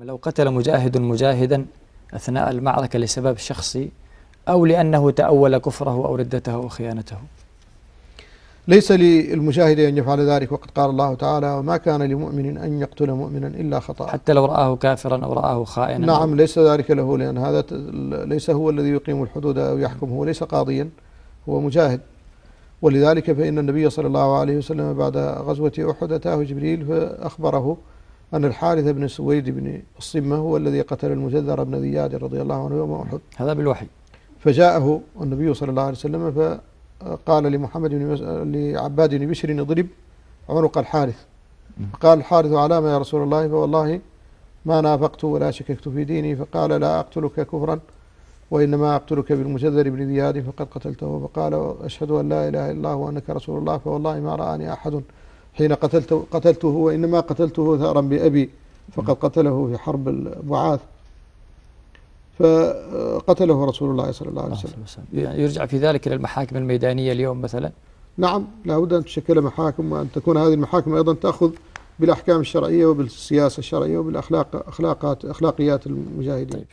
لو قتل مجاهد مجاهدا أثناء المعركة لسبب شخصي أو لأنه تأول كفره أو ردته أو خيانته. ليس للمجاهد أن يفعل ذلك وقد قال الله تعالى وما كان لمؤمن أن يقتل مؤمنا إلا خطأ. حتى لو رآه كافرا أو رآه خائنا. نعم ليس ذلك له لأن هذا ليس هو الذي يقيم الحدود أو يحكم هو ليس قاضيا هو مجاهد. ولذلك فإن النبي صلى الله عليه وسلم بعد غزوة أحد أتاه جبريل فأخبره أن الحارث بن سويد بن الصمة هو الذي قتل المجذر بن ذياد رضي الله عنه يوم أحد. هذا بالوحي. فجاءه النبي صلى الله عليه وسلم فقال لمحمد بن لعباد بن بشر اضرب عنق الحارث. قال الحارث علامة يا رسول الله فوالله ما نافقت ولا شككت في ديني فقال لا أقتلك كفرا وإنما أقتلك بالمجذر بن زياد فقد قتلته. فقال أشهد أن لا إله إلا الله وأنك رسول الله فوالله ما رآني أحد حين قتلت قتلته وإنما قتلته ثأرا بأبي فقد قتله في حرب البعاث. فقتله رسول الله صلى الله عليه وسلم. يعني يرجع في ذلك إلى المحاكم الميدانية اليوم مثلا؟ نعم لابد أن تشكل محاكم وأن تكون هذه المحاكم أيضا تأخذ بالأحكام الشرعية وبالسياسة الشرعية وبالأخلاق أخلاقات أخلاقيات المجاهدين. طيب.